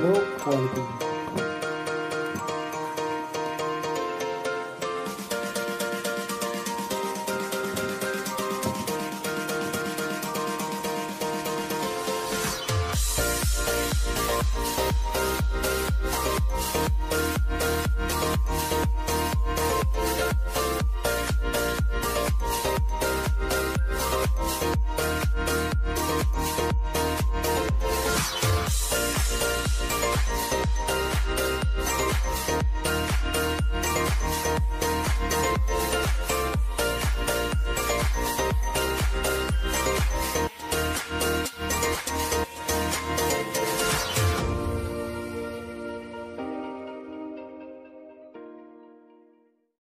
の終わりとます。